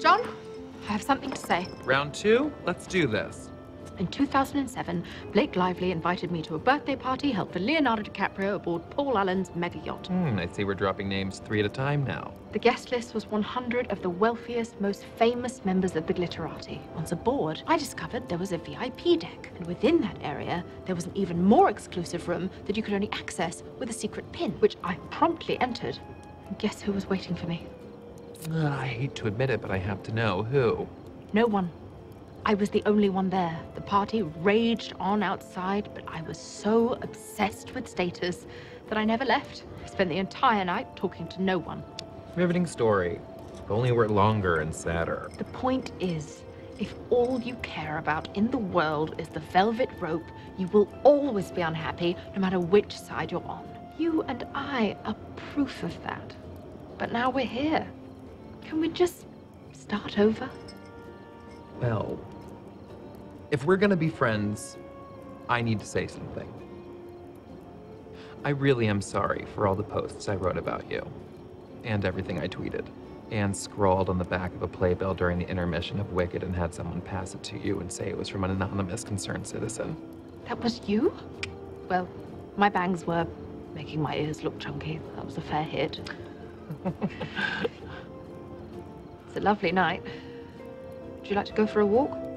John, I have something to say. Round two? Let's do this. In 2007, Blake Lively invited me to a birthday party held for Leonardo DiCaprio aboard Paul Allen's mega yacht. Hmm, I see we're dropping names three at a time now. The guest list was 100 of the wealthiest, most famous members of the glitterati. Once aboard, I discovered there was a VIP deck, and within that area, there was an even more exclusive room that you could only access with a secret pin, which I promptly entered. And guess who was waiting for me? Uh, I hate to admit it, but I have to know who. No one. I was the only one there. The party raged on outside, but I was so obsessed with status that I never left. I spent the entire night talking to no one. Riveting story. If only it were longer and sadder. The point is, if all you care about in the world is the velvet rope, you will always be unhappy, no matter which side you're on. You and I are proof of that. But now we're here. Can we just start over? Well, if we're gonna be friends, I need to say something. I really am sorry for all the posts I wrote about you, and everything I tweeted, and scrawled on the back of a playbill during the intermission of Wicked and had someone pass it to you and say it was from an anonymous concerned citizen. That was you? Well, my bangs were making my ears look chunky. That was a fair hit. it's a lovely night. Would you like to go for a walk?